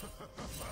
Ha ha ha ha!